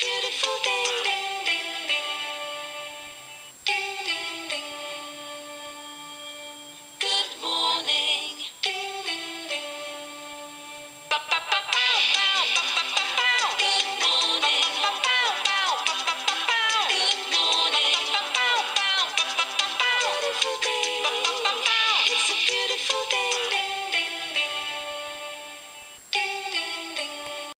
beautiful day.